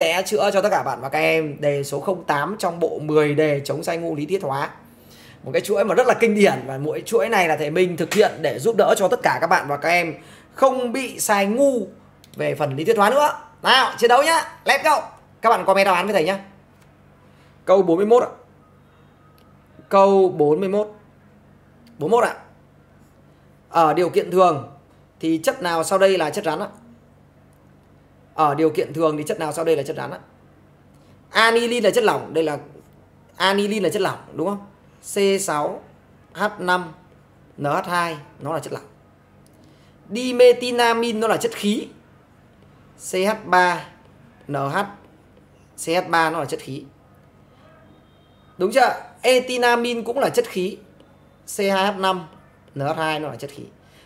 sẽ chữa cho tất cả bạn và các em đề số 08 trong bộ 10 đề chống sai ngu lý thuyết hóa. Một cái chuỗi mà rất là kinh điển và mỗi chuỗi này là thầy Minh thực hiện để giúp đỡ cho tất cả các bạn và các em không bị sai ngu về phần lý thuyết hóa nữa. Nào, chiến đấu nhá. Let's go. Các bạn comment đáp án với thầy nhá. Câu 41 ạ. Câu 41 41 ạ. Ở điều kiện thường thì chất nào sau đây là chất rắn ạ? Ở điều kiện thường thì chất nào sau đây là chất rắn ạ anilin là chất lỏng đây là anilin là chất lỏng đúng không? C6H5 NH2 nó là chất lỏng. Dimetinamin nó là chất khí. CH3 NH CH3 nó là chất khí. Đúng chưa? Etinamin cũng là chất khí. C2H5 NH2 nó là chất khí.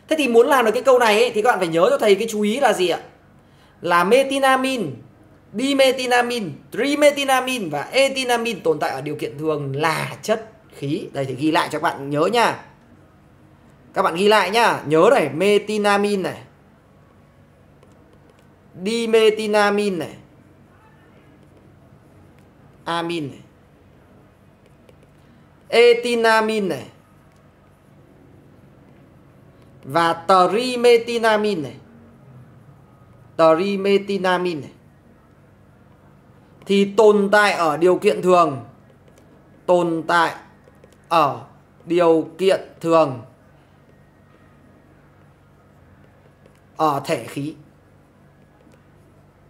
Thế thì muốn làm được cái câu này ấy, thì các bạn phải nhớ cho thầy cái chú ý là gì ạ? Là metinamin dimetinamin trimetinamin và etinamin tồn tại ở điều kiện thường là chất khí. Đây thì ghi lại cho các bạn nhớ nha. Các bạn ghi lại nhá. Nhớ này metinamin này dimetinamin này, amin này etinamin này và trimetinamin này trimetinamin này. Thì tồn tại ở điều kiện thường. Tồn tại ở điều kiện thường. Ở thể khí.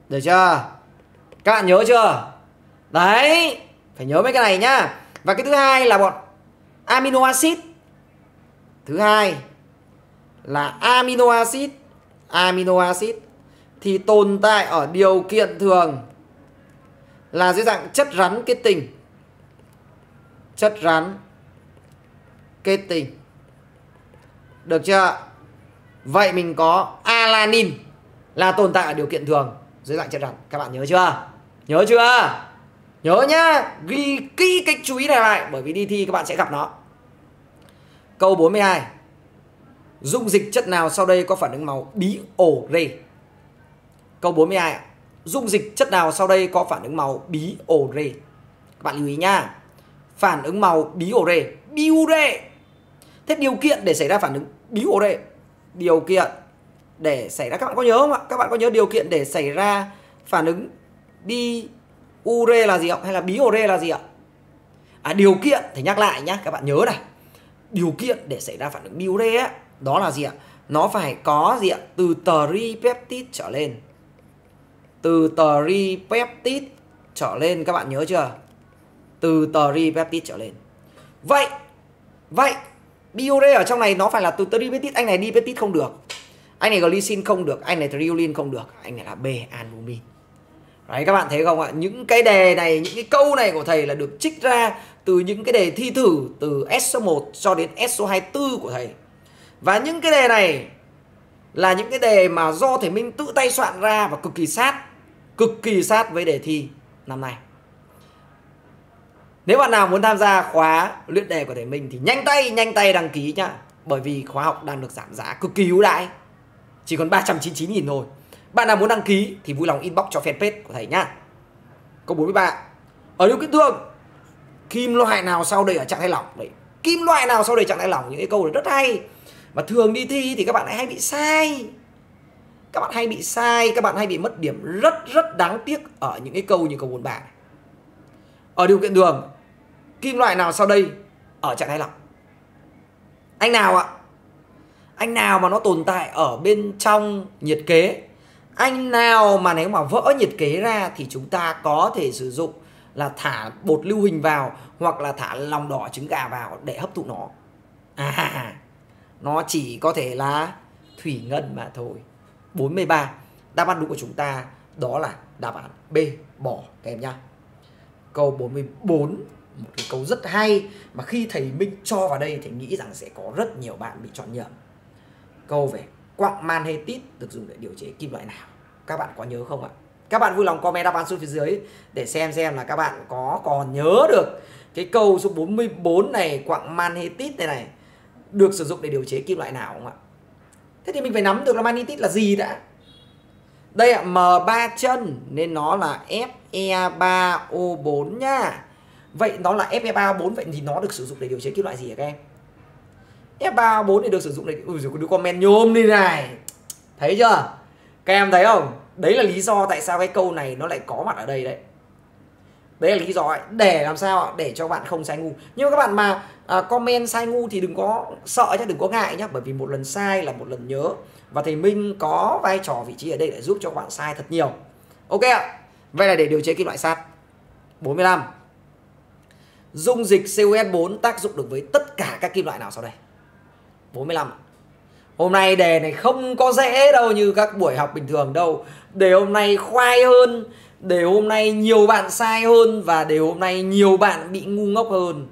Được chưa? Các bạn nhớ chưa? Đấy, phải nhớ mấy cái này nhá. Và cái thứ hai là bọn amino acid. Thứ hai là amino acid amino acid thì tồn tại ở điều kiện thường là dưới dạng chất rắn kết tinh. Chất rắn kết tinh. Được chưa? Vậy mình có alanin là tồn tại ở điều kiện thường dưới dạng chất rắn. Các bạn nhớ chưa? Nhớ chưa? Nhớ nhá. Ghi kỹ cách chú ý này lại, bởi vì đi thi các bạn sẽ gặp nó. Câu 42 dung dịch chất nào sau đây có phản ứng màu bí ổ rê câu 42 dung dịch chất nào sau đây có phản ứng màu bí ổ rê các bạn lưu ý nhá phản ứng màu bí ổ rê. Biure thế điều kiện để xảy ra phản ứng bí ổ rê điều kiện để xảy ra, các bạn có nhớ không ạ? Các bạn có nhớ điều kiện để xảy ra phản ứng bi ure là gì không? Hay là bí ore là gì ạ? À điều kiện thì nhắc lại nhá, các bạn nhớ này. Điều kiện để xảy ra phản ứng bi ure á, đó là gì ạ? Nó phải có gì ạ? Từ tripeptide trở lên từ tripeptide trở lên các bạn nhớ chưa? Từ tripeptide trở lên. Vậy vậy biure ở trong này nó phải là từ tripeptide anh này dipeptide không được. Anh này glycine không được anh này triulin không được anh này là b albumin Đấy các bạn thấy không ạ? Những cái đề này, những cái câu này của thầy là được trích ra từ những cái đề thi thử từ S số 1 cho đến S số 24 của thầy. Và những cái đề này là những cái đề mà do thầy Minh tự tay soạn ra và cực kỳ sát, cực kỳ sát với đề thi năm nay. Nếu bạn nào muốn tham gia khóa luyện đề của thầy Minh thì nhanh tay, nhanh tay đăng ký nhá. Bởi vì khóa học đang được giảm giá cực kỳ ưu đãi. Chỉ còn 399 000 thôi. Bạn nào muốn đăng ký thì vui lòng inbox cho fanpage của thầy nhá. Câu 43. Ở điều kiện thương kim loại nào sau đây ở trạng thái lỏng? Đấy. Kim loại nào sau đây trạng thái lỏng? Những cái câu này rất hay. mà thường đi thi thì các bạn lại hay bị sai. Các bạn hay bị sai, các bạn hay bị mất điểm rất rất đáng tiếc ở những cái câu như câu 43. Ở điều kiện thường, kim loại nào sau đây ở trạng thái lỏng? Anh nào ạ? Anh nào mà nó tồn tại ở bên trong nhiệt kế anh nào mà nếu mà vỡ nhiệt kế ra thì chúng ta có thể sử dụng là thả bột lưu huỳnh vào hoặc là thả lòng đỏ trứng gà vào để hấp thụ nó à nó chỉ có thể là thủy ngân mà thôi 43 đáp án đúng của chúng ta đó là đáp án B. Bỏ, các em nhá. Câu 44 một cái câu rất hay mà khi thầy Minh cho vào đây thì nghĩ rằng sẽ có rất nhiều bạn bị chọn nhầm. Câu về quặng manhetit được dùng để điều chế kim loại nào? Các bạn có nhớ không ạ? Các bạn vui lòng comment đáp án xuống phía dưới để xem xem là các bạn có còn nhớ được cái câu số 44 này, quặng manhetit này này, được sử dụng để điều chế kim loại nào không ạ? Thế thì mình phải nắm được là manhetit là gì đã. Đây ạ M3 chân nên nó là Fe3O4 nha. Vậy nó là Fe3O4 vậy thì nó được sử dụng để điều chế kim loại gì hả các em? F3O4 thì được sử dụng để ui dồi, đứa comment nhôm đi này. Thấy chưa? Các em thấy không? Đấy là lý do tại sao cái câu này nó lại có mặt ở đây đấy đấy là lý do ấy. để làm sao để cho bạn không sai ngu. Nhưng mà các bạn mà à, comment sai ngu thì đừng có sợ nhé đừng có ngại nhé bởi vì một lần sai là một lần nhớ. Và thầy Minh có vai trò vị trí ở đây để giúp cho các bạn sai thật nhiều. Ok ạ. Vậy là để điều chế kim loại sắt. 45 dung dịch COS4 tác dụng được với tất cả các kim loại nào sau đây? 45 Hôm nay đề này không có dễ đâu như các buổi học bình thường đâu. Đề hôm nay khoai hơn để hôm nay nhiều bạn sai hơn Và để hôm nay nhiều bạn bị ngu ngốc hơn.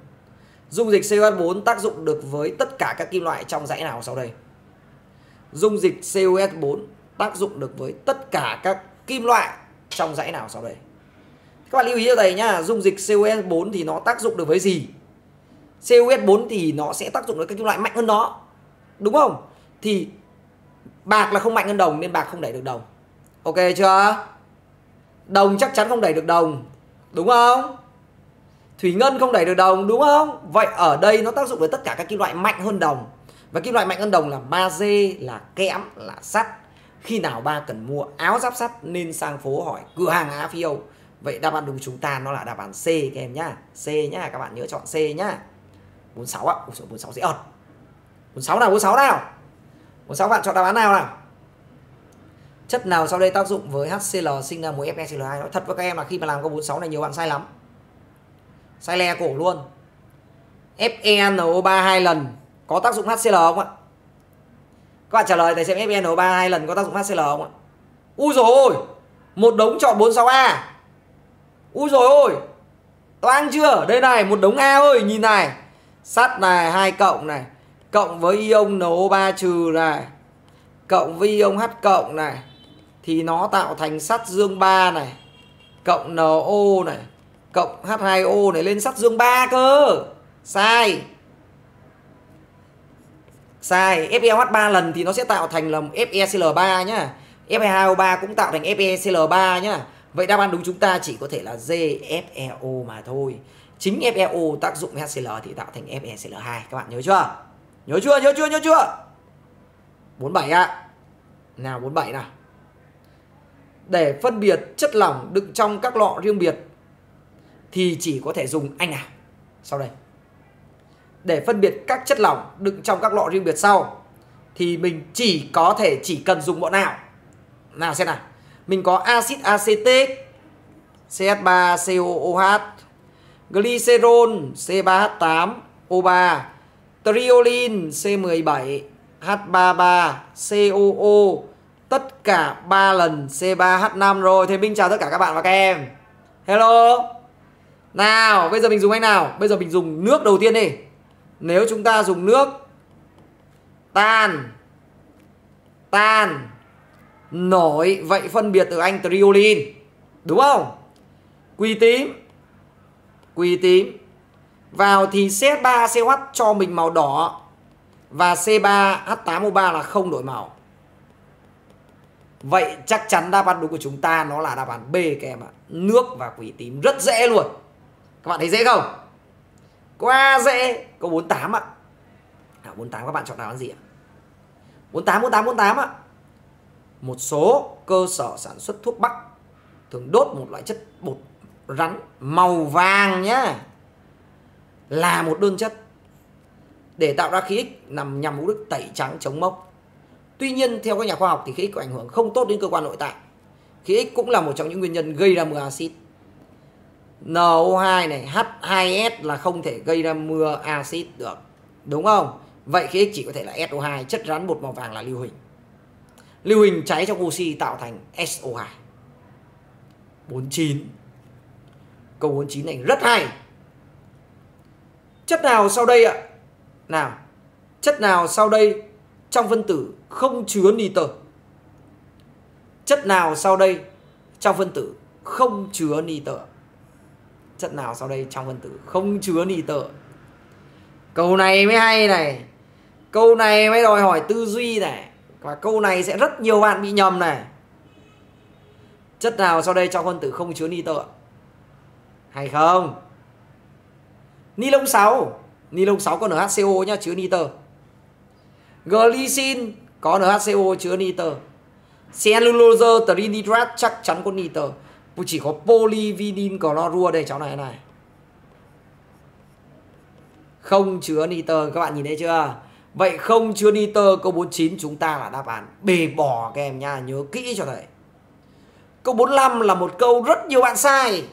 Dung dịch COS4 tác dụng được với tất cả các kim loại trong dãy nào sau đây? Dung dịch COS4 tác dụng được với tất cả các kim loại trong dãy nào sau đây? Các bạn lưu ý cho thầy nhá, Dung dịch COS4 thì nó tác dụng được với gì? COS4 thì nó sẽ tác dụng với các kim loại mạnh hơn nó, Đúng không? Thì bạc là không mạnh hơn đồng nên bạc không đẩy được đồng. Ok chưa? Đồng chắc chắn không đẩy được đồng, đúng không? Thủy ngân không đẩy được đồng, đúng không? Vậy ở đây nó tác dụng với tất cả các kim loại mạnh hơn đồng. Và kim loại mạnh hơn đồng là magie là kẽm, là sắt. Khi nào ba cần mua áo giáp sắt nên sang phố hỏi cửa hàng á phiêu. Vậy đáp án đúng chúng ta nó là đáp án C, các em nhá. C nhá, các bạn nhớ chọn C nhá. 46 ạ, bốn 46 dễ ợt. 46 nào 46 nào? một sáu bạn chọn đáp án nào nào? Chất nào sau đây tác dụng với HCl sinh ra mối FeCl2 nói thật với các em là khi mà làm câu 46 này nhiều bạn sai lắm. Sai le cổ luôn. FeNO3 hai lần có tác dụng HCl không ạ? Các bạn trả lời thầy xem FeNO3 hai lần có tác dụng HCl không ạ? Ui rồi ôi, một đống chọn 46A ui rồi ôi, toang chưa? Đây này, một đống A ơi, nhìn này. Sắt này, hai cộng này, cộng với ion NO3 trừ này, cộng với ion H cộng này thì nó tạo thành sắt dương 3 này, cộng NO này, cộng H2O này lên sắt dương 3 cơ sai sai FeOH 3 lần thì nó sẽ tạo thành là FeCl3 nhá Fe2O3 cũng tạo thành FeCl3 nhá Vậy đáp án đúng chúng ta chỉ có thể là GFeO mà thôi Chính FeO tác dụng với HCl thì tạo thành FeCl2 Các bạn nhớ chưa? Nhớ chưa? Nhớ chưa? Nhớ chưa? 47 ạ. À. Nào 47 nào. Để phân biệt chất lỏng đựng trong các lọ riêng biệt thì chỉ có thể dùng anh nào? Sau đây. Để phân biệt các chất lỏng đựng trong các lọ riêng biệt sau thì mình chỉ có thể chỉ cần dùng bọn nào? Nào xem nào. Mình có axit acetic CH3COOH, glycerol C3H8O3 Triolin C17 H33 COO tất cả 3 lần C3H5 rồi. Thế Minh chào tất cả các bạn và các em. Hello. Nào, bây giờ mình dùng anh nào? Bây giờ mình dùng nước đầu tiên đi. Nếu chúng ta dùng nước tan tan nổi vậy phân biệt từ anh triolin đúng không? Quỳ tím quỳ tím vào thì C3CH cho mình màu đỏ và C3H8O3 là không đổi màu. Vậy chắc chắn đáp án đúng của chúng ta nó là đáp án B các em ạ. Nước và quỷ tím rất dễ luôn. Các bạn thấy dễ không? Quá dễ. Câu 48 ạ. À, 48 các bạn chọn đáp án gì ạ? 48 48 48 ạ. Một số cơ sở sản xuất thuốc bắc thường đốt một loại chất bột rắn màu vàng nhá là một đơn chất để tạo ra khí nằm nhằm mục đích tẩy trắng chống mốc. Tuy nhiên theo các nhà khoa học thì khí ích có ảnh hưởng không tốt đến cơ quan nội tạng. Khí X cũng là một trong những nguyên nhân gây ra mưa axit. NO2 này H2S là không thể gây ra mưa axit được. Đúng không? Vậy khí X chỉ có thể là SO2, chất rắn bột màu vàng là lưu huỳnh. Lưu huỳnh cháy trong oxy tạo thành SO2. 49. Câu 49 này rất hay. Chất nào sau đây ạ? Nào, chất nào sau đây trong phân tử không chứa nitơ? Chất nào sau đây trong phân tử không chứa nitơ? Chất nào sau đây trong phân tử không chứa nitơ? Câu này mới hay này. Câu này mới đòi hỏi tư duy này. Và câu này sẽ rất nhiều bạn bị nhầm này. Chất nào sau đây trong phân tử không chứa nitơ Hay không? Ni lông 6. Ni lông 6 có nhco nhá, chứa nitơ. Glycine có NHCO chứa nitơ. Cellulose trinitrat chắc chắn có nitơ. Chỉ có polyvinyl chlorua đây cháu này này. Không chứa nitơ các bạn nhìn thấy chưa? Vậy không chứa nitơ câu 49 chúng ta là đáp án bề bỏ các em nha, nhớ kỹ cho thầy. Câu 45 là một câu rất nhiều bạn sai.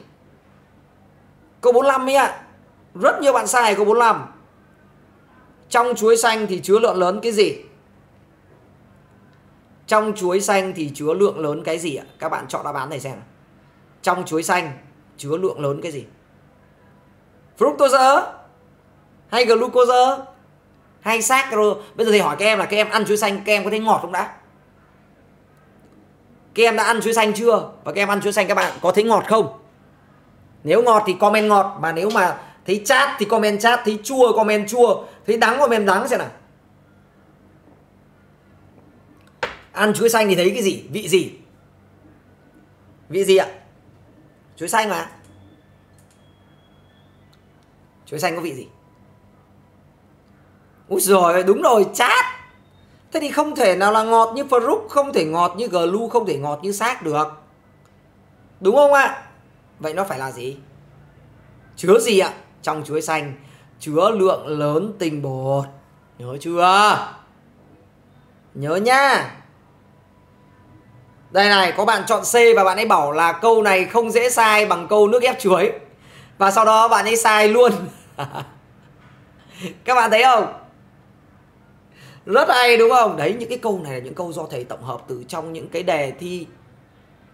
Câu 45 ấy ạ. Rất nhiều bạn sai câu 45. Trong chuối xanh thì chứa lượng lớn cái gì? Trong chuối xanh thì chứa lượng lớn cái gì ạ? Các bạn chọn đáp án này xem. Trong chuối xanh chứa lượng lớn cái gì? Fructose hay glucose hay saccharose? Bây giờ thì hỏi các em là các em ăn chuối xanh, các em có thấy ngọt không đã? Các em đã ăn chuối xanh chưa? Và các em ăn chuối xanh, các bạn có thấy ngọt không? Nếu ngọt thì comment ngọt Mà nếu mà thấy chát thì comment chát, Thấy chua comment chua, Thấy đắng comment đắng xem nào Ăn chuối xanh thì thấy cái gì? Vị gì? Vị gì ạ? Chuối xanh mà Chuối xanh có vị gì? Úi rồi đúng rồi, chát Thế thì không thể nào là ngọt như Fruit Không thể ngọt như Glu, Không thể ngọt như xác được Đúng không ạ? Vậy nó phải là gì? Chứa gì ạ? Trong chuối xanh, chứa lượng lớn tinh bột. Nhớ chưa? Nhớ nha. Đây này, có bạn chọn C và bạn ấy bảo là câu này không dễ sai bằng câu nước ép chuối. Và sau đó bạn ấy sai luôn. Các bạn thấy không? Rất hay đúng không? Đấy, những cái câu này là những câu do thầy tổng hợp từ trong những cái đề thi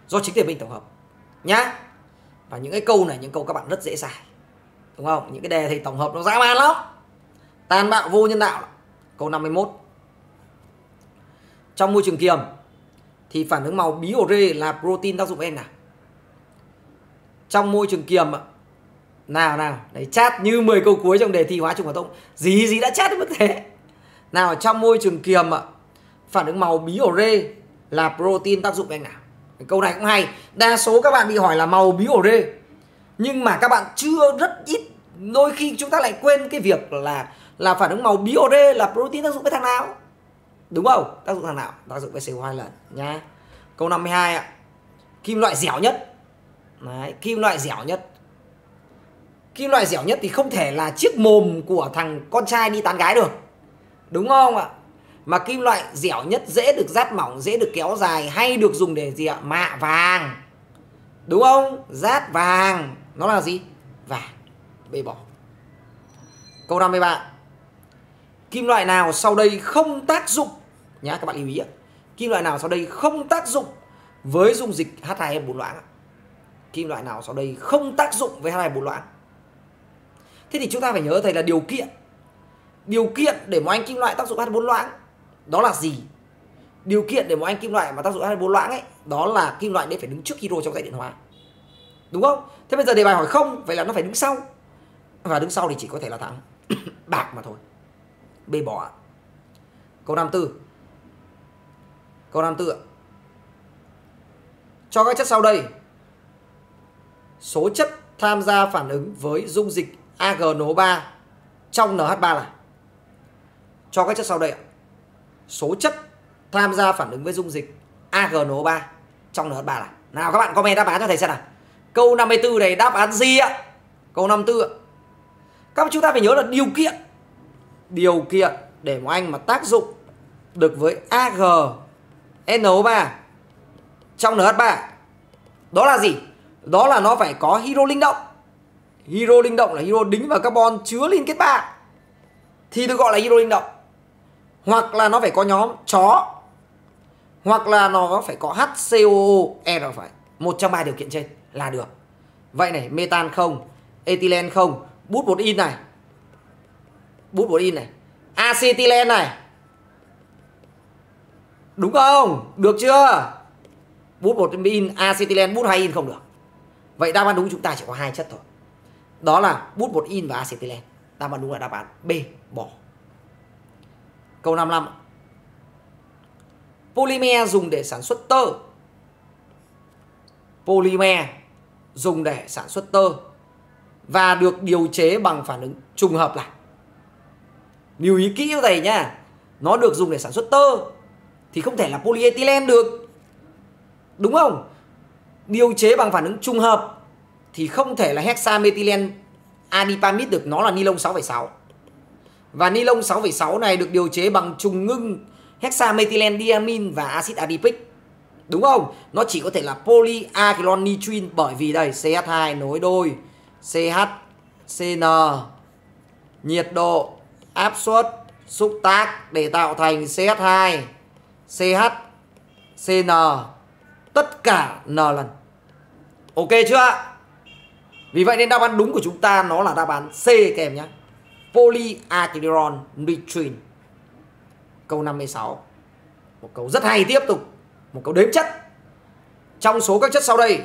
do chính thầy mình tổng hợp. Nhá và những cái câu này những câu các bạn rất dễ sai đúng không những cái đề thầy tổng hợp nó dã man lắm tàn bạo vô nhân đạo câu 51 trong môi trường kiềm thì phản ứng màu bí ổ rê là protein tác dụng en nào trong môi trường kiềm nào nào đấy chat như 10 câu cuối trong đề thi hóa trùng phổ thông gì gì đã chat đến mức thế nào, trong môi trường kiềm ạ, phản ứng màu bí ổ rê là protein tác dụng với anh nào Câu này cũng hay. Đa số các bạn bị hỏi là màu bí ổ rê. Nhưng mà các bạn chưa rất ít, đôi khi chúng ta lại quên cái việc là là phản ứng màu bí ổ rê là protein tác dụng với thằng nào? Đúng không? Tác dụng thằng nào? Tác dụng với CO2 lần nha. Câu 52 ạ. Kim loại dẻo nhất. Đấy, kim loại dẻo nhất. Kim loại dẻo nhất thì không thể là chiếc mồm của thằng con trai đi tán gái được. Đúng không ạ? mà kim loại dẻo nhất dễ được rát mỏng dễ được kéo dài hay được dùng để gì ạ mạ vàng đúng không rát vàng nó là gì vàng bê bỏ câu 53 kim loại nào sau đây không tác dụng? Nhá, các bạn lưu ý ạ. Kim loại nào sau đây không tác dụng với dung dịch H2 bốn loãng kim loại nào sau đây không tác dụng với H2 bốn loãng? Thế thì chúng ta phải nhớ thầy là điều kiện. Điều kiện để một anh kim loại tác dụng H4 loãng, đó là gì? Điều kiện để một anh kim loại mà tác dụng hai bốn loãng ấy, đó là kim loại đấy phải đứng trước hydro trong dãy điện hóa. Đúng không? Thế bây giờ đề bài hỏi không, vậy là nó phải đứng sau. Và đứng sau thì chỉ có thể là thắng bạc mà thôi bê bỏ câu 54 câu 54 cho các chất sau đây. Số chất tham gia phản ứng với dung dịch AgNO3 trong NH3 là. Cho các chất sau đây ạ. Số chất tham gia phản ứng với dung dịch AgNO3 trong NH3 là. Nào, các bạn comment đáp án cho thầy xem nào. Câu 54 này đáp án gì ạ? Câu 54 ạ. Các bạn chúng ta phải nhớ là điều kiện điều kiện để mà anh mà tác dụng được với AgNO3 trong NH3 đó là gì? Đó là nó phải có hydro linh động. Hydro linh động là hydro đính vào carbon chứa liên kết ba. Thì được gọi là hydro linh động. Hoặc là nó phải có nhóm chó. Hoặc là nó phải có HCOE là phải. Một trong ba điều kiện trên là được. Vậy này metan không, ethylene không, bút bột in này bút bột in này. Acetylen này. Đúng không? Được chưa? Bút bột in acetylen bút hai in không được. Vậy đáp án đúng chúng ta chỉ có hai chất thôi. Đó là bút bột in và acetylen đáp án đúng là đáp án B, bỏ. Câu 55 Polymer dùng để sản xuất tơ. Polymer dùng để sản xuất tơ và được điều chế bằng phản ứng trùng hợp lại. Lưu ý kỹ như thầy nhá. Nó được dùng để sản xuất tơ thì không thể là polyethylene được. Đúng không? Điều chế bằng phản ứng trùng hợp thì không thể là hexamethylene adipamide được, nó là ni lông 6,6. Và ni lông 6,6 này được điều chế bằng trùng ngưng hexamethylene diamine và axit adipic. Đúng không? Nó chỉ có thể là polyacrylonitrile bởi vì đây CH2 nối đôi CHCN nhiệt độ áp suất xúc tác để tạo thành CH2 CH, CN tất cả N lần. Ok chưa? Vì vậy nên đáp án đúng của chúng ta nó là đáp án C các em nhé. Polyacryl nitrine. Câu 56. Một câu rất hay tiếp tục. Một câu đếm chất. Trong số các chất sau đây,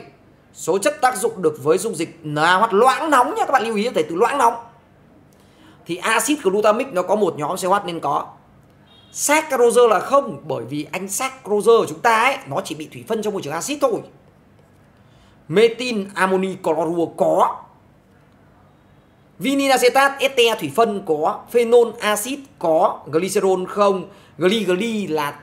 số chất tác dụng được với dung dịch NaOH loãng nóng nhé các bạn lưu ý thầy từ loãng nóng. Thì axit glutamic nó có một nhóm COH nên có. Saccharose là không, bởi vì anh saccharose của chúng ta ấy, nó chỉ bị thủy phân trong môi trường axit thôi. Metin amoni chlorua có. Vinyl acetat este thủy phân có. Phenol axit có. Glycerol không. Gly là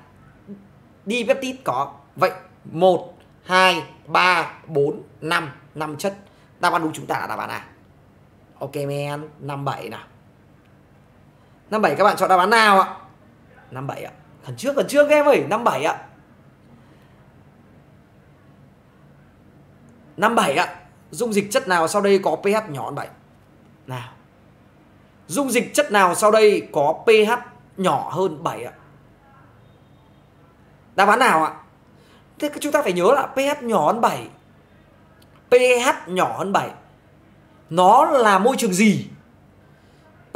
dipeptide có. Vậy 1 2 3 4 5 5 chất. Đáp án đúng chúng ta là đáp án A. Ok, men. 57 nào. 57 các bạn chọn đáp án nào ạ 57 ạ lần trước lần trước em ơi 57 ạ 57 ạ. Dung dịch chất nào sau đây có pH nhỏ hơn 7? Nào. Dung dịch chất nào sau đây có pH nhỏ hơn 7 ạ? Đáp án nào ạ? Thế chúng ta phải nhớ là pH nhỏ hơn 7. pH nhỏ hơn 7. Nó là môi trường gì?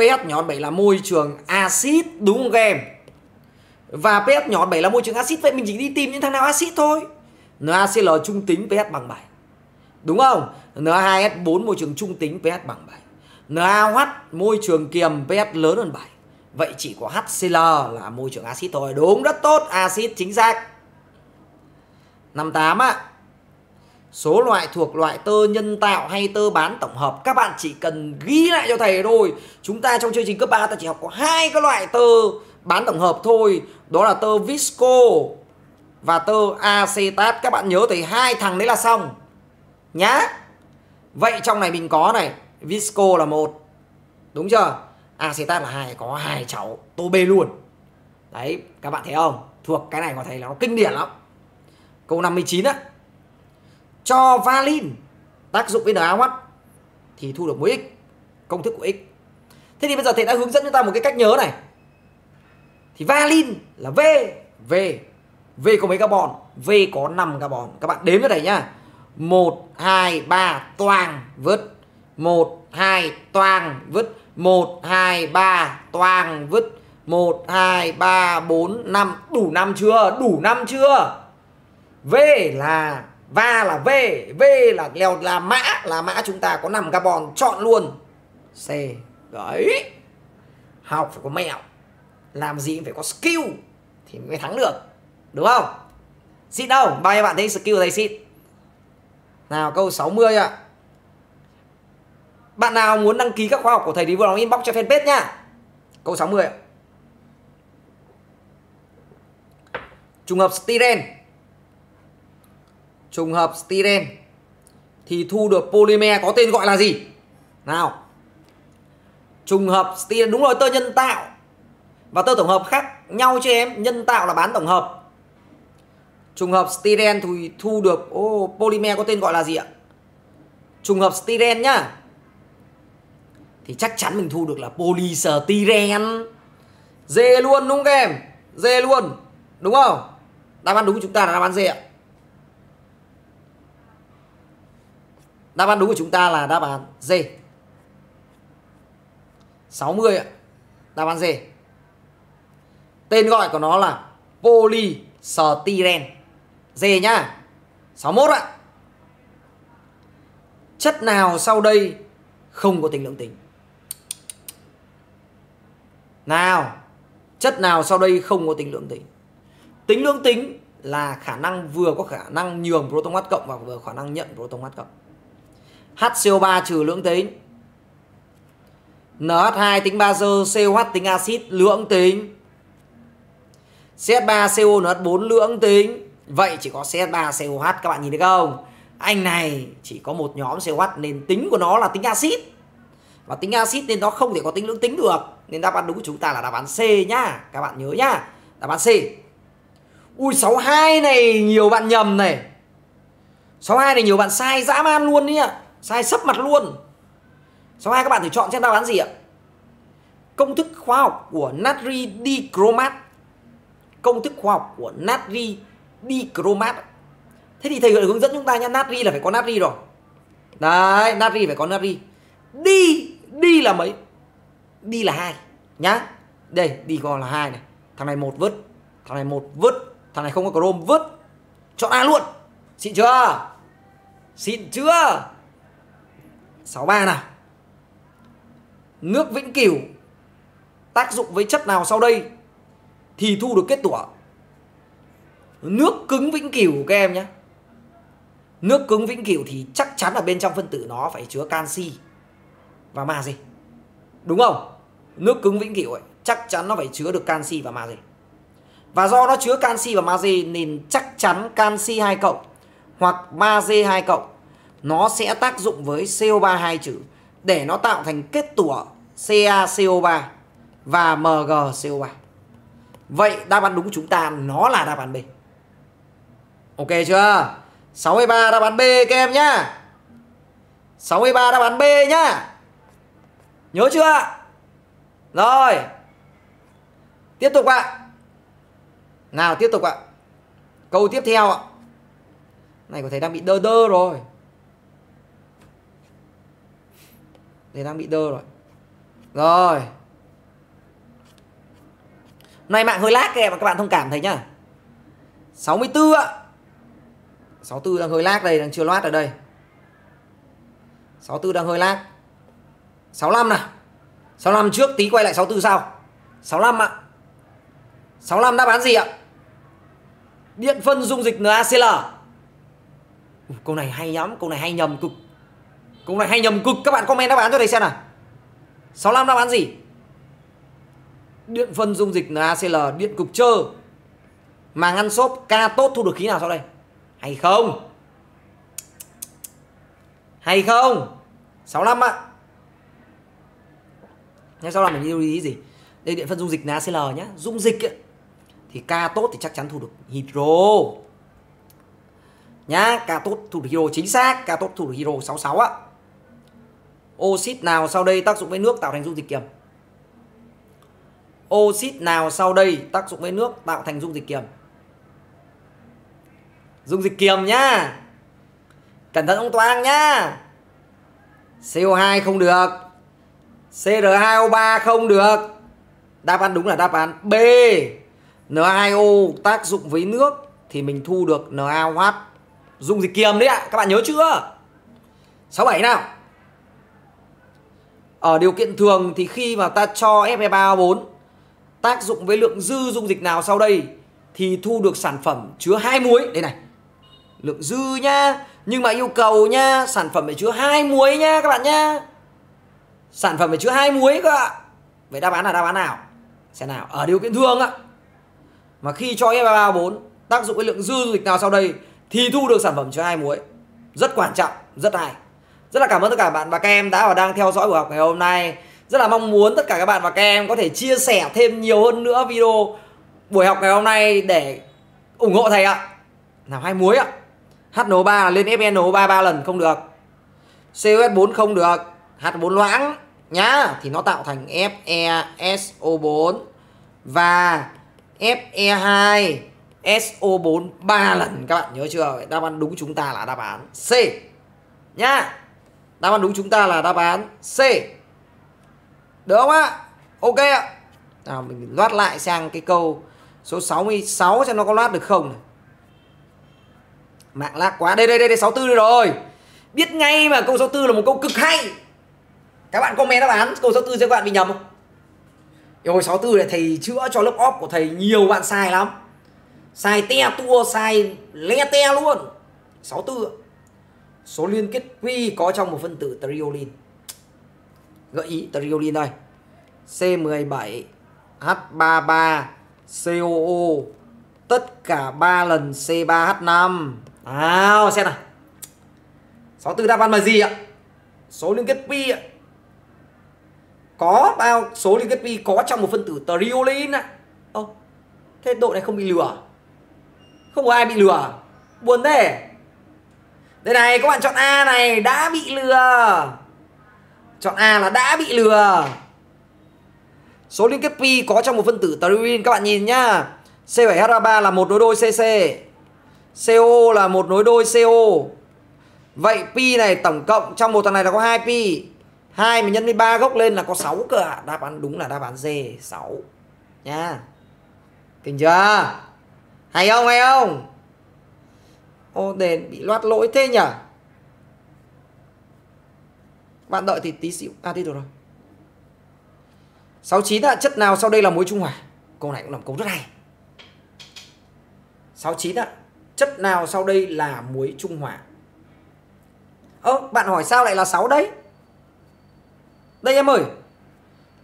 pH nhỏ 7 là môi trường axit đúng không các em? Và pH nhỏ 7 là môi trường axit vậy mình chỉ đi tìm những thằng nào axit thôi. NaCl trung tính pH bằng 7. Đúng không? Na2S4 môi trường trung tính pH bằng 7. NaOH môi trường kiềm pH lớn hơn 7. Vậy chỉ có HCl là môi trường axit thôi. Đúng rất tốt, axit chính xác. 58 á. Số loại thuộc loại tơ nhân tạo hay tơ bán tổng hợp, các bạn chỉ cần ghi lại cho thầy thôi. Chúng ta trong chương trình cấp 3 ta chỉ học có hai cái loại tơ bán tổng hợp thôi. Đó là tơ visco và tơ acetat. Các bạn nhớ thầy, hai thằng đấy là xong. Nhá. Vậy trong này mình có này, visco là một. Đúng chưa? Acetat là hai, có hai cháu, tô bê luôn. Đấy, các bạn thấy không? Thuộc cái này có thấy là nó kinh điển lắm. Câu 59 á cho valin, tác dụng với NaOH thì thu được mỗi x, công thức của x. Thế thì bây giờ thầy đã hướng dẫn chúng ta một cái cách nhớ này. Thì valin là v v v có mấy carbon? V có 5 carbon. Các bạn đếm cho thầy nhá. 1 2 3 toang, vứt. 1 2 toang, vứt. 1 2 3 toang, vứt. 1 2 3 4 5 đủ năm chưa? Đủ năm chưa? V là va là V, V là leo là mã là mã chúng ta có nằm carbon chọn luôn. C. Đấy. Học phải có mẹo. Làm gì phải có skill thì mới thắng được. Đúng không? Xịn đâu? Bao nhiêu bạn thấy skill thầy xịn? Nào câu 60 ạ. Bạn nào muốn đăng ký các khóa học của thầy thì vừa lòng inbox cho fanpage nhá. Câu 60 ạ. Trùng hợp styren. Trùng hợp styren thì thu được polymer có tên gọi là gì? Nào. Trùng hợp styren đúng rồi tơ nhân tạo và tơ tổng hợp khác nhau cho em. Nhân tạo là bán tổng hợp Trùng hợp styren thì thu được oh, polymer có tên gọi là gì ạ? Trùng hợp styren nhá. Thì chắc chắn mình thu được là polystyren. Dê luôn đúng không em? Dê luôn. Đúng không? Đáp án đúng của chúng ta là đáp án dê ạ. Đáp án đúng của chúng ta là đáp án D. 60 ạ. Đáp án D. Tên gọi của nó là polystyrene. D nhá 61 ạ Chất nào sau đây không có tính lượng tính Nào, Chất nào sau đây không có tính lượng tính Tính lượng tính là khả năng vừa có khả năng nhường proton H cộng và vừa khả năng nhận proton H cộng. HCO3 trừ lưỡng tính. NH2 tính bazơ, COH tính axit lưỡng tính. CH3CO NH4 lưỡng tính. Vậy chỉ có CH3COH các bạn nhìn thấy không? Anh này chỉ có một nhóm COH nên tính của nó là tính axit. Và tính axit nên nó không thể có tính lưỡng tính được. Nên đáp án đúng của chúng ta là đáp án C nhá. Các bạn nhớ nhá. Đáp án C. Ui 62 này nhiều bạn nhầm này 62 này nhiều bạn sai dã man luôn đấy ạ Sai sấp mặt luôn. 62 các bạn thử chọn xem đáp án gì ạ? Công thức khoa học của natri dichromat Công thức khoa học của natri dichromat Thế thì thầy hướng dẫn chúng ta nhé. Natri là phải có natri rồi. Đấy, natri phải có natri. Đi Đi là mấy? Đi là hai, nhá. Đây đi còn là hai này. Thằng này một vứt Thằng này một vứt Thằng này không có chrome vứt Chọn A luôn. Xịn chưa? Xịn chưa? 63 nào. Nước vĩnh cửu Tác dụng với chất nào sau đây Thì thu được kết tủa? Nước cứng vĩnh cửu các em nhé. Nước cứng vĩnh cửu thì chắc chắn là bên trong phân tử nó phải chứa canxi Và magie Đúng không? Nước cứng vĩnh cửu ấy, Chắc chắn nó phải chứa được canxi và magie và do nó chứa canxi và magie nên chắc chắn canxi 2 cộng hoặc magie 2 cộng nó sẽ tác dụng với CO3 hai chữ để nó tạo thành kết tủa CaCO3 và MgCO3. Vậy đáp án đúng của chúng ta nó là đáp án B. Ok chưa? 63 đáp án B các em nhá. 63 đáp án B nhá. Nhớ chưa? Rồi. Tiếp tục ạ. Nào tiếp tục ạ. Câu tiếp theo ạ. Này, có thể đang bị đơ đơ rồi. Thầy đang bị đơ rồi. Rồi. Này mạng hơi lag kìa mà các bạn thông cảm thấy nhá. 64 ạ. 64 đang hơi lag đây, đang chưa loát ở đây. 64 đang hơi lag. 65 nào. 65 trước tí quay lại 64 sau. 65 ạ. 65 đáp án gì ạ? Điện phân dung dịch NaCl. Câu này hay lắm, câu này hay nhầm cực cũng này hay nhầm cực, các bạn comment đáp án cho thầy xem nào. 65 đáp án gì? Điện phân dung dịch NaCl, điện cực trơ. Mà ngăn xốp ca tốt thu được khí nào sau đây? Hay không? Hay không? 65 ạ. Ngay sau đó mình lưu ý gì? Đây điện phân dung dịch NaCl nhá. Dung dịch ấy, thì ca tốt thì chắc chắn thu được hydro nhá ca tốt thu được hydro chính xác ca tốt thu được hydro 66 á oxit nào sau đây tác dụng với nước tạo thành dung dịch kiềm? Oxit nào sau đây tác dụng với nước tạo thành dung dịch kiềm? Dung dịch kiềm nhá. Cẩn thận ông toang nhá. CO2 không được. CR2O3 không được. Đáp án đúng là đáp án B. N2O tác dụng với nước thì mình thu được NaOH dung dịch kiềm đấy ạ. Các bạn nhớ chưa? 67 nào. Ở điều kiện thường thì khi mà ta cho Fe3O4 tác dụng với lượng dư dung dịch nào sau đây thì thu được sản phẩm chứa hai muối. Đây này. Lượng dư nhá. Nhưng mà yêu cầu nhá, sản phẩm phải chứa hai muối nhá các bạn nhá. Sản phẩm phải chứa hai muối các bạn. Vậy đáp án là đáp án nào? Xem nào, ở điều kiện thường ạ mà khi cho F334 tác dụng với lượng dư dung dịch nào sau đây thì thu được sản phẩm chứa hai muối rất quan trọng rất hay rất là cảm ơn tất cả bạn và các em đã và đang theo dõi buổi học ngày hôm nay rất là mong muốn tất cả các bạn và các em có thể chia sẻ thêm nhiều hơn nữa video buổi học ngày hôm nay để ủng hộ thầy ạ làm hai muối ạ HNO3 lên FNO3 ba lần không được COS4 không được H4 loãng nhá thì nó tạo thành FeSO4 và Fe2 SO4 3 lần các bạn nhớ chưa? Đáp án đúng chúng ta là đáp án C. Nhá. Đáp án đúng chúng ta là đáp án C. Được không ạ? Ok ạ. Nào mình loát lại sang cái câu số 66 xem nó có loát được không này. Mạng lag quá. Đây đây đây, đây 64 đây rồi. Biết ngay mà câu 64 là một câu cực hay. Các bạn comment đáp án câu 64 cho các bạn bị nhầm không? Rồi 64 này thầy chữa cho lớp off của thầy nhiều bạn sai lắm sai te tua sai le te luôn 64 số liên kết quy có trong một phân tử triolin gợi ý triolin đây. C17 H33 COO tất cả 3 lần C3H5 nào, xem nào. 64 đáp án là gì ạ? Số liên kết pi ạ. Có bao, số liên kết pi có trong một phân tử triolin ạ. Ô, thế độ này không bị lừa à? không có ai bị lừa à? buồn thế đây này, các bạn, chọn A này, đã bị lừa. Chọn A là đã bị lừa. Số liên kết pi có trong một phân tử toluene các bạn nhìn nhá. C7H3 là một nối đôi CC CO là một nối đôi CO Vậy pi này tổng cộng, trong một thằng này là có 2 pi. 2 mà nhân với 3 gốc lên là có 6 cơ ạ. Đáp án đúng là đáp án D 6 Nha Kinh chưa? Hay không hay không? Ô, đền bị loát lỗi thế nhỉ Bạn đợi thì tí xíu. À đi được rồi. 69 ạ, Chất nào sau đây là muối trung hòa Câu này cũng làm câu rất hay. 69 ạ, Chất nào sau đây là muối trung hòa Ơ, bạn hỏi sao lại là 6 đấy? Đây em ơi,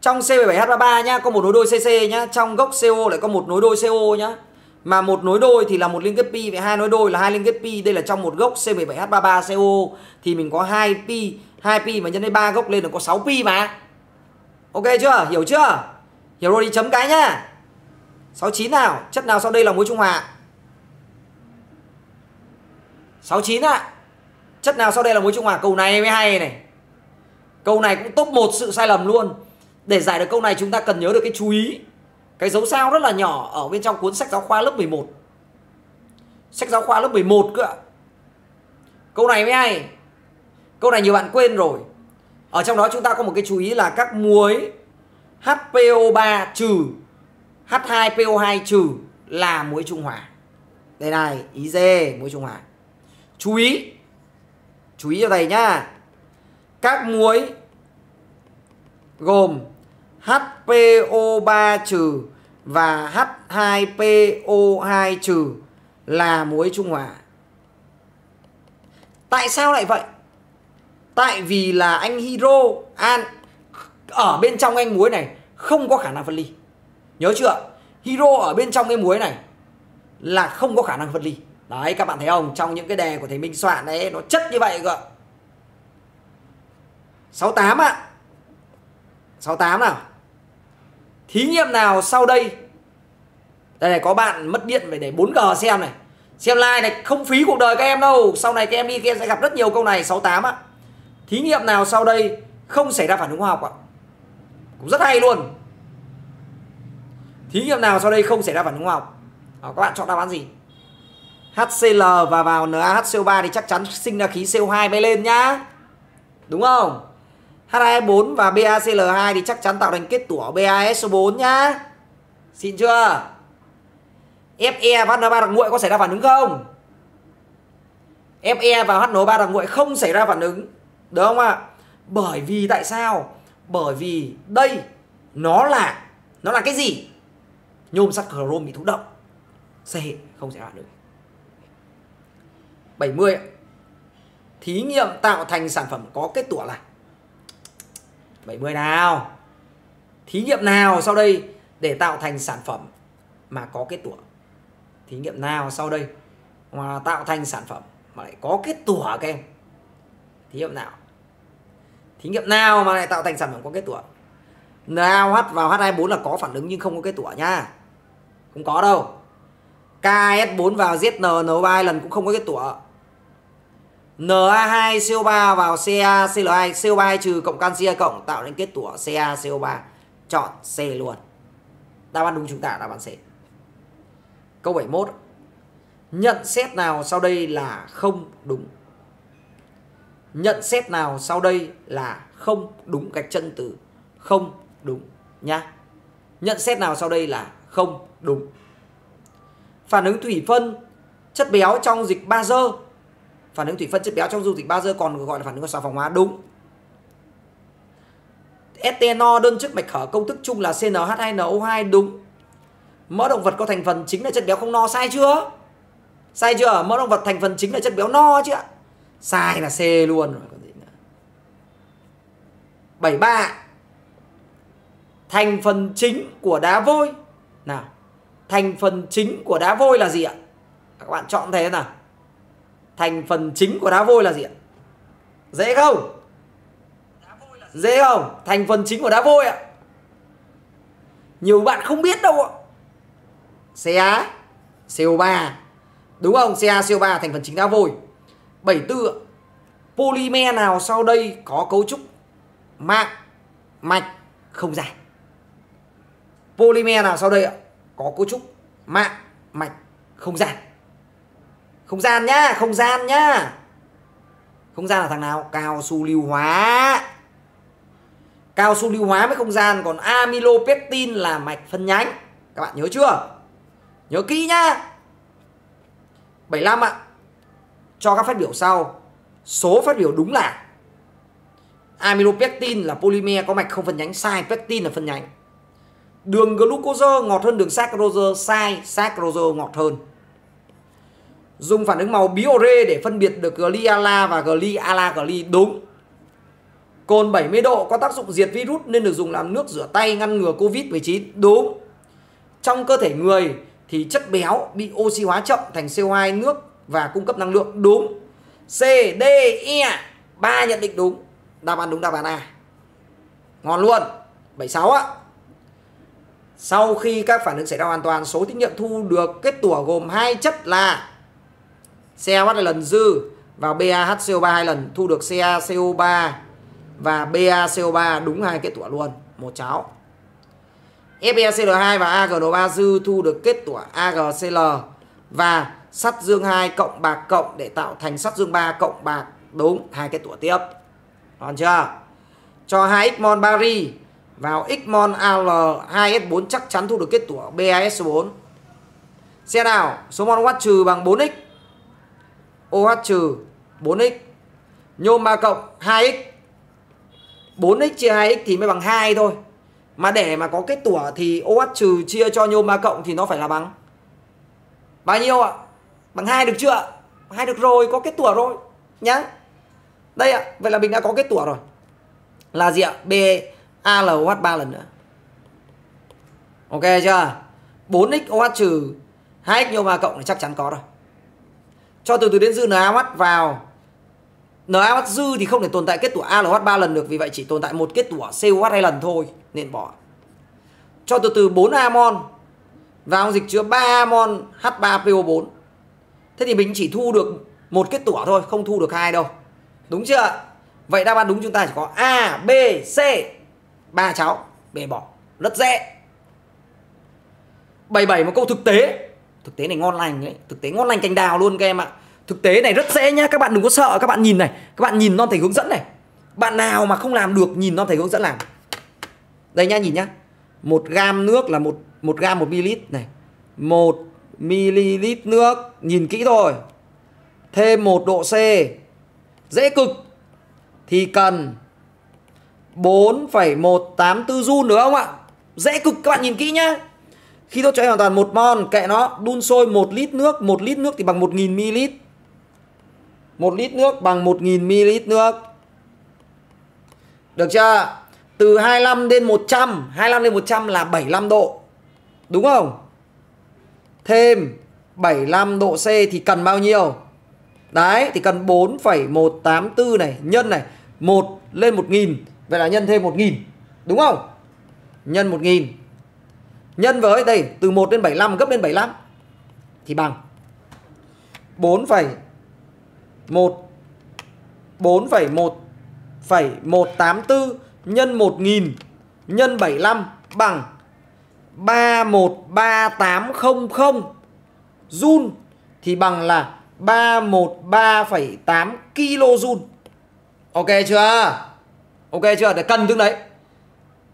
Trong C17H33 nhá, Có một nối đôi CC nhá, Trong gốc CO lại có một nối đôi CO nhá. Mà một nối đôi thì là một liên kết pi, Vậy hai nối đôi là hai liên kết pi. Đây là trong một gốc C17H33CO Thì mình có 2 pi 2 pi mà nhân với 3 gốc lên là có 6 pi mà. Ok chưa? Hiểu chưa? Hiểu rồi đi chấm cái nhá. 69 nào. Chất nào sau đây là muối trung hòa? 69 ạ. À. Chất nào sau đây là muối trung hòa? Câu này mới hay này. Câu này cũng top một sự sai lầm luôn. Để giải được câu này chúng ta cần nhớ được cái chú ý. Cái dấu sao rất là nhỏ Ở bên trong cuốn sách giáo khoa lớp 11 Sách giáo khoa lớp 11 cơ ạ. Câu này mới hay. Câu này nhiều bạn quên rồi. Ở trong đó chúng ta có một cái chú ý là các muối HPO3 trừ H2PO2 trừ là muối trung hòa. Đây này, ý D, muối trung hòa. Chú ý chú ý cho thầy nhá. Các muối gồm HPO3 trừ và H2PO2 trừ là muối trung hòa. Tại sao lại vậy? Tại vì là anh hydro, an, ở bên trong anh muối này không có khả năng phân ly. Nhớ chưa? Hydro ở bên trong cái muối này là không có khả năng phân ly. Đấy, các bạn thấy không Trong những cái đề của thầy Minh soạn đấy, Nó chất như vậy cơ 68 ạ à. 68 nào Thí nghiệm nào sau đây? Đây này có bạn mất điện phải để 4G xem này. Xem like này không phí cuộc đời các em đâu. Sau này các em đi các em sẽ gặp rất nhiều câu này 68 á. Thí nghiệm nào sau đây không xảy ra phản ứng hóa học ạ? Cũng rất hay luôn. Thí nghiệm nào sau đây không xảy ra phản ứng hóa học? À, Các bạn chọn đáp án gì? HCl và vào NaHCO3 thì chắc chắn sinh ra khí CO2 bay lên nhá. Đúng không? H2O4 và BaCl2 thì chắc chắn tạo thành kết tủa BaSO4 nhá. Xin chưa? Fe và HNO3 đặc nguội có xảy ra phản ứng không? Fe và HNO3 đặc nguội không xảy ra phản ứng. Được không ạ? Bởi vì tại sao? Bởi vì đây, nó là nó là cái gì? Nhôm sắt chrome bị thụ động. C không xảy ra phản ứng. 70 Thí nghiệm tạo thành sản phẩm có kết tủa là 70 nào. Thí nghiệm nào sau đây để tạo thành sản phẩm mà có kết tủa? Thí nghiệm nào sau đây mà tạo thành sản phẩm mà lại có kết tủa các em? Thí nghiệm nào? Thí nghiệm nào mà lại tạo thành sản phẩm có kết tủa? NaOH vào H24 là có phản ứng nhưng không có kết tủa nha. Không có đâu. KS4 vào ZN N3 lần cũng không có kết tủa. Na2CO3 vào CaCl2 CO3 trừ cộng canxi cộng tạo nên kết tủa CaCO3 chọn C luôn. Đáp án đúng chúng ta, đáp án C. Câu 71 nhận xét nào sau đây là không đúng? Nhận xét nào sau đây là không đúng gạch chân từ? Không đúng, nhá. Nhận xét nào sau đây là không đúng? Phản ứng thủy phân, chất béo trong dịch bazơ phản ứng thủy phân chất béo trong dung dịch bazơ còn gọi là phản ứng xà phòng hóa? Đúng. Ethanol đơn chức mạch khở công thức chung là CnH2NO2 đúng. Mỡ động vật có thành phần chính là chất béo không no, sai chưa? Sai chưa? Mỡ động vật thành phần chính là chất béo no chứ ạ. Sai là C luôn rồi, còn gì nữa. 73 thành phần chính của đá vôi. Nào, thành phần chính của đá vôi là gì ạ? Các bạn chọn thế nào? Thành phần chính của đá vôi là gì ạ? Dễ không? Dễ không? Thành phần chính của đá vôi ạ. Nhiều bạn không biết đâu ạ. CA CO3 đúng không? CA CO3 thành phần chính đá vôi. 74 polymer nào sau đây có cấu trúc mạng mạch, không dài? Polymer nào sau đây ạ? Có cấu trúc mạng mạch, không dài? Không gian nhá, không gian nhá. Không gian là thằng nào? Cao su lưu hóa. Cao su lưu hóa với không gian, còn amylopectin là mạch phân nhánh. Các bạn nhớ chưa? Nhớ kỹ nhá. 75 ạ. Cho các phát biểu sau. Số phát biểu đúng là amylopectin là polymer có mạch không phân nhánh sai pectin là phân nhánh. Đường glucose ngọt hơn đường saccharose, sai saccharose ngọt hơn dùng phản ứng màu biore để phân biệt được gliala và gliala gli đúng. Cồn 70 độ có tác dụng diệt virus nên được dùng làm nước rửa tay ngăn ngừa covid 19 đúng. Trong cơ thể người thì chất béo bị oxy hóa chậm thành CO2 nước và cung cấp năng lượng. Đúng. C, D E. Ba nhận định đúng. Đáp án đúng, đáp án A. Ngon luôn. 76 ạ. Sau khi các phản ứng xảy ra hoàn toàn, số thí nghiệm thu được kết tủa gồm hai chất là CaOH hai lần dư vào BaHCO3 hai lần, thu được CaCO3 và BaCO3 đúng hai kết tủa luôn. Một cháo. FeCl2 và AgNO3 dư thu được kết tủa AgCl và sắt dương 2 cộng bạc cộng để tạo thành sắt dương 3 cộng bạc đúng hai kết tủa tiếp. Còn chưa? Cho 2 x bari vào x Al2S4 chắc chắn thu được kết tủa BaS4 xe nào? Số mol watt trừ bằng 4x OH trừ 4x nhôm 3 cộng 2x 4x chia 2x thì mới bằng 2 thôi mà để mà có kết tủa thì OH trừ chia cho nhôm 3 cộng thì nó phải là bằng bao nhiêu ạ? Bằng 2 được chưa ạ? 2 được rồi, có kết tủa rồi nhá. Đây ạ, vậy là mình đã có kết tủa rồi. Là gì ạ? B ALOH 3 lần nữa. Ok chưa? 4x OH trừ 2x nhôm 3 cộng thì chắc chắn có rồi. Cho từ từ đến dư NaOH vào NaOH dư thì không thể tồn tại kết tủa ALH 3 lần được vì vậy chỉ tồn tại một kết tủa COH 2 lần thôi nên bỏ. Cho từ từ 4 amon vào dịch chứa 3 amon H3PO4. Thế thì mình chỉ thu được một kết tủa thôi, không thu được hai đâu. Đúng chưa? Vậy đáp án đúng chúng ta chỉ có A, B, C. Ba cháu, bề bỏ. Rất dễ. 77 một câu thực tế. Thực tế này ngon lành đấy, thực tế ngon lành cành đào luôn các em ạ. Thực tế này rất dễ nhá, các bạn đừng có sợ, các bạn nhìn này, các bạn nhìn non thầy hướng dẫn này. Bạn nào mà không làm được nhìn non thầy hướng dẫn làm. Đây nhá, nhìn nhá. một gam nước là một một gam một ml này. một ml nước, nhìn kỹ thôi. Thêm một độ C. Dễ cực. Thì cần 4,184 joule nữa không ạ? Dễ cực các bạn nhìn kỹ nhá. Khi đốt cháy hoàn toàn một mol kệ nó đun sôi 1 lít nước, 1 lít nước thì bằng 1000 ml. 1 lít nước bằng 1000 ml nước. Được chưa? Từ 25 đến 100, 25 đến 100 là 75 độ. Đúng không? Thêm 75 độ C thì cần bao nhiêu? Đấy, thì cần 4,184 này, nhân này, 1 lên 1000, vậy là nhân thêm 1000. Đúng không? Nhân 1000. Nhân với đây, từ 1 đến 75 gấp lên 75 thì bằng 4, 1 4,1,184 nhân 1000 nhân 75 bằng 313800 Jun thì bằng là 313,8 kJ. Ok chưa? Ok chưa? Để cần tương đấy.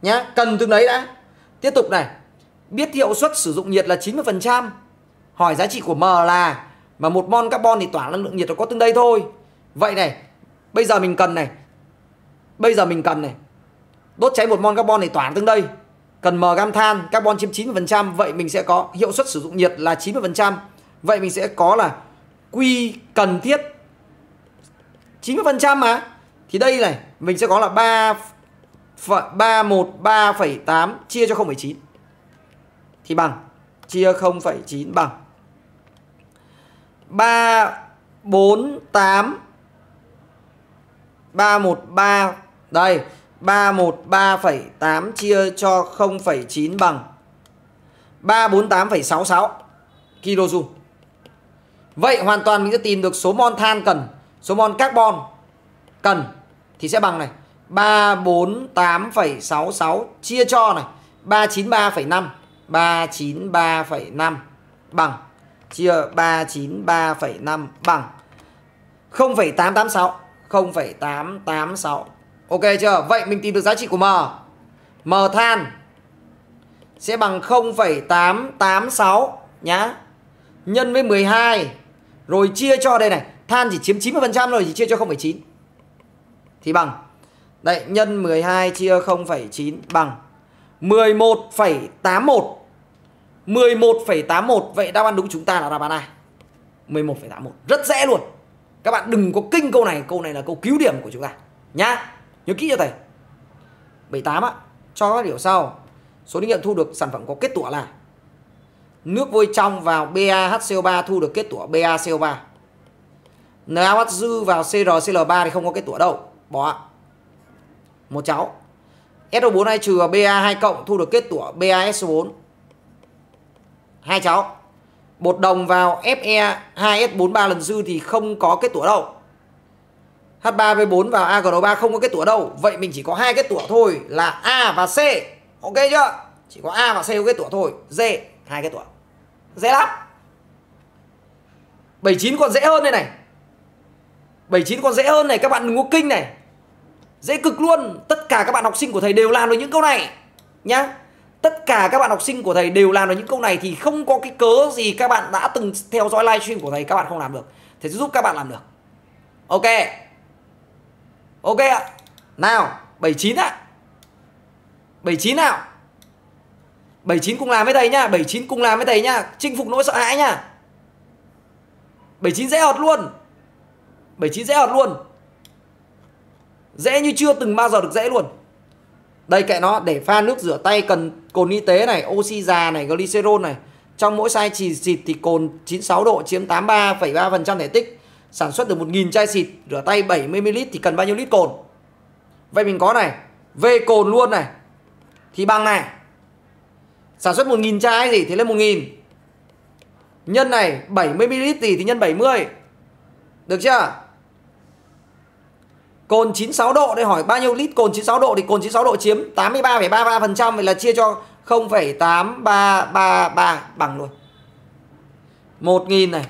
Nhá, cần tương đấy đã. Tiếp tục này. Biết hiệu suất sử dụng nhiệt là 90%. Hỏi giá trị của M là mà một mol carbon thì tỏa năng lượng nhiệt nó có tương đây thôi. Vậy này, bây giờ mình cần này. Bây giờ mình cần này. Đốt cháy một mol carbon thì tỏa tương đây. cần M gam than, carbon chiếm 90%, vậy mình sẽ có hiệu suất sử dụng nhiệt là 90%. Vậy mình sẽ có là quy cần thiết 90% mà. Thì đây này, mình sẽ có là 3 313,8 chia cho 0,9 thì bằng. Chia 0,9 bằng. 348 313 đây. 313,8 chia cho 0,9 bằng. 348,66 kJ. Vậy hoàn toàn mình sẽ tìm được số mol than cần, số mol carbon cần thì sẽ bằng này. 348,66 chia cho này. 393,5 393,5 bằng. Chia 393,5 bằng 0,886 0,886 Ok chưa? Vậy mình tìm được giá trị của M. M than sẽ bằng 0,886 nhá. Nhân với 12 Rồi chia cho đây này. Than chỉ chiếm 90% rồi chỉ chia cho 0,9 Thì bằng. Đấy, nhân 12 chia 0,9 bằng 11,81 11,81 Vậy đáp án đúng chúng ta là đáp án A 11,81 Rất dễ luôn. Các bạn đừng có kinh câu này Câu này là câu cứu điểm của chúng ta. Nhá Nhớ kỹ cho thầy. 78 á Cho các hiểu sau. Số thí nghiệm thu được sản phẩm có kết tủa là Nước vôi trong vào BaHCO3 thu được kết tủa BaCO3 NaOH dư vào CrCl3 thì không có kết tủa đâu. Bỏ. Một cháu. SO4 2 trừ Ba2 cộng thu được kết tủa BaSO4 hai cháu bột đồng vào Fe2S43 lần dư thì không có kết tủa đâu. H3V4 vào AgO3 không có kết tủa đâu. Vậy mình chỉ có hai kết tủa thôi, là A và C. Ok chưa? Chỉ có A và C có kết tủa thôi. D, hai kết tủa. Dễ lắm. 79 còn dễ hơn đây này. 79 còn dễ hơn này. Các bạn đừng có kinh này dễ cực luôn. Tất cả các bạn học sinh của thầy đều làm được những câu này, nhá. Tất cả các bạn học sinh của thầy đều làm được những câu này thì không có cái cớ gì các bạn đã từng theo dõi livestream của thầy các bạn không làm được. Thầy sẽ giúp các bạn làm được. Ok. Ok ạ. Nào 79 ạ. 79 nào. 79 cùng làm với thầy nhá. 79 cùng làm với thầy nhá. Chinh phục nỗi sợ hãi nhá. 79 dễ hợt luôn. 79 dễ hợt luôn dễ như chưa từng bao giờ được dễ luôn. Đây kệ nó để pha nước rửa tay cần cồn y tế này oxy già này glycerol này. Trong mỗi chai chỉ xịt thì cồn 96 độ chiếm 83,3% thể tích. Sản xuất được 1.000 chai xịt rửa tay 70ml thì cần bao nhiêu lít cồn? Vậy mình có này V cồn luôn này. Thì bằng này sản xuất 1.000 chai gì thì lên 1.000 nhân này 70ml gì thì nhân 70 được chưa? Cồn 96 độ đây hỏi bao nhiêu lít cồn 96 độ thì cồn 96 độ chiếm 83,33% vậy là chia cho 0,8333 bằng luôn. 1000 này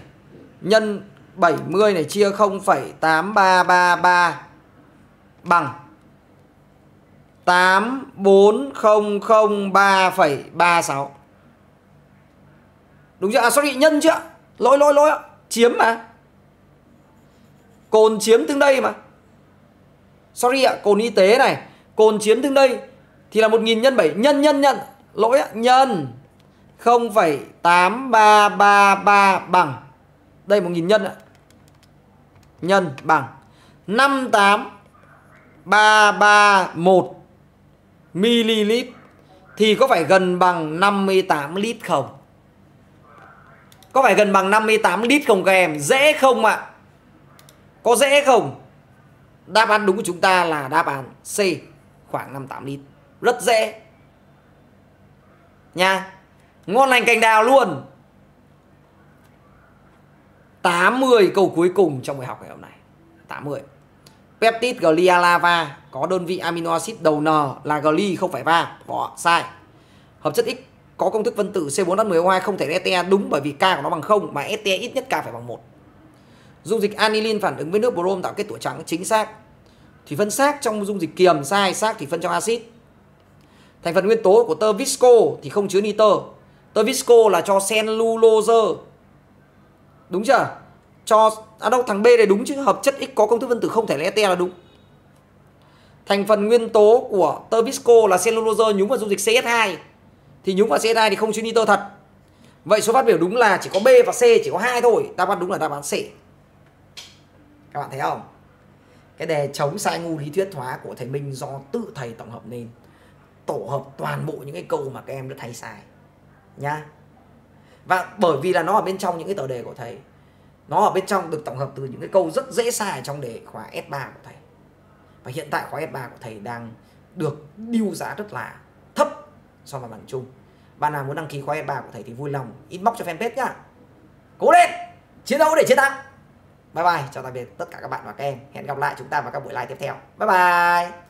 nhân 70 này chia 0,8333 bằng 84003,36. Đúng chưa? À sorry nhân chưa? Lỗi lỗi lỗi chiếm mà. Cồn chiếm tương đây mà sorry ạ cồn y tế này cồn chiếm tương đây thì là 1.000 nhân 7 nhân nhân nhân lỗi ạ nhân 0,8333 bằng đây 1.000 nhân ạ nhân bằng 58331 ml thì có phải gần bằng 58 lít không? Có phải gần bằng 58 lít không các em? Dễ không ạ? À? Có dễ không? Đáp án đúng của chúng ta là đáp án C, khoảng 58 lít. Rất dễ. Nha. Ngon lành cành đào luôn. 80 câu cuối cùng trong bài học ngày hôm nay. 80. Peptide glialava có đơn vị amino acid đầu N là gli không phải va. Bỏ, sai. Hợp chất X có công thức phân tử C4H10O2 không thể STE đúng bởi vì K của nó bằng 0 mà STE ít nhất K phải bằng 1. Dung dịch anilin phản ứng với nước brom tạo kết tủa trắng chính xác. Thủy phân xác trong dung dịch kiềm sai, xác thủy phân trong axit. Thành phần nguyên tố của tơ visco thì không chứa nitơ. Tơ visco là cho cellulose. Đúng chưa? Cho à đâu thằng B này đúng chứ, hợp chất X có công thức phân tử không thể là ete là đúng. Thành thành phần nguyên tố của tơ visco là cellulose nhúng vào dung dịch CS2 thì nhúng vào CS2 thì không chứa nitơ thật vậy số phát biểu đúng là chỉ có B và C chỉ có hai thôi đáp án đúng là đáp án C các bạn thấy không? Cái đề chống sai ngu lý thuyết hóa của thầy Minh do tự thầy tổng hợp nên. Tổ hợp toàn bộ những cái câu mà các em đã thấy sai. Nhá. Và bởi vì là nó ở bên trong những cái tờ đề của thầy, nó ở bên trong được tổng hợp từ những cái câu rất dễ sai trong đề khóa S3 của thầy. Và hiện tại khóa S3 của thầy đang được điêu giá rất là thấp so với bằng chung. Bạn nào muốn đăng ký khóa S3 của thầy thì vui lòng inbox cho fanpage nhá. Cố lên! Chiến đấu để chiến thắng! Bye bye, chào tạm biệt tất cả các bạn và các em. Hẹn gặp lại chúng ta vào các buổi live tiếp theo. Bye bye.